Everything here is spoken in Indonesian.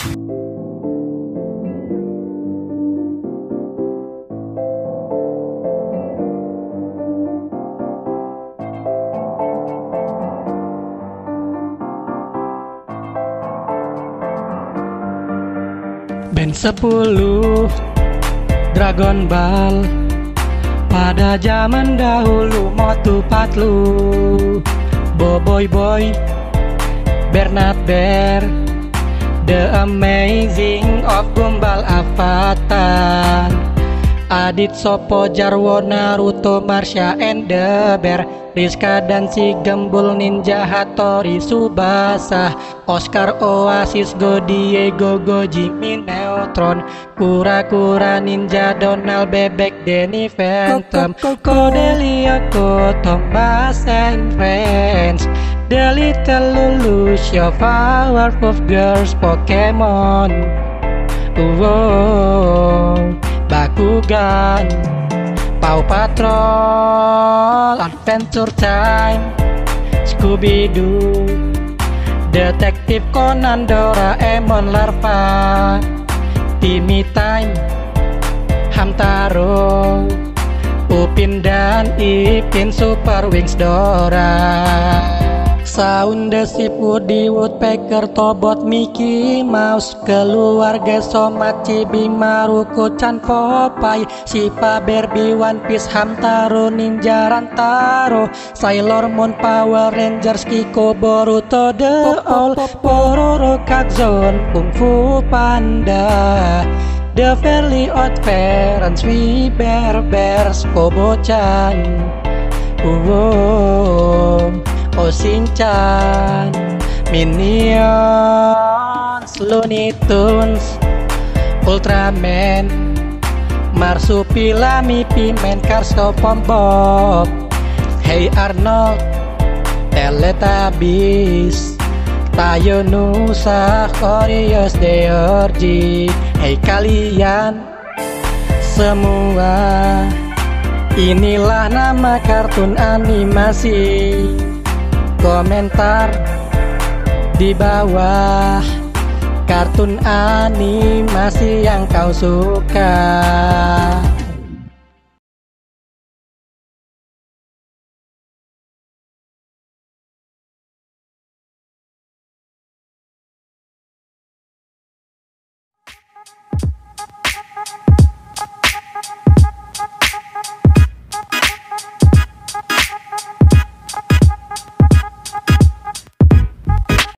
Band 10 Dragon Ball. Pada zaman dahulu motu patlu. Boboiboy Bernard Bear. The Amazing of Gumball Avatar. Adit Sopo Jarwo Naruto Marsha and the Bear. Rizka dan si Gembul Ninja Hattori Subasa. Oscar Oasis Go Diego Go Jimmy Neutron. Kura Kura Ninja Donald Bebek Denny Phantom. Cordelia Ko Thomas and Friends The Little Lulu Show Powerpuff Girls Pokemon. Wow Bakugan. Paw Patrol Adventure Time. Scooby-Doo. Detektif Conan Doraemon Larva. Timmy Time. Hamtaro. Upin dan Ipin Super Wings Dora Ship Woody Woodpecker Tobot Mickey Mouse Keluarga Somat Cibi Maruko Chan Popeye Sipa Barbie One Piece Hamtaro Ninja Rantaro Sailor Moon Power Rangers Kiko Boruto The All Pororo Kazon Kung Fu Panda The Fairly Odd Parents We Bear Bears Kobo-chan Oh Shinchan Minions Looney Tunes Ultraman Marsupilami Pimen Karso Bob Hey Arnold Teletubbies Tayo Nusa Koreos Deorji Hey kalian semua. Inilah nama kartun animasi Komentar di bawah. Kartun animasi yang kau suka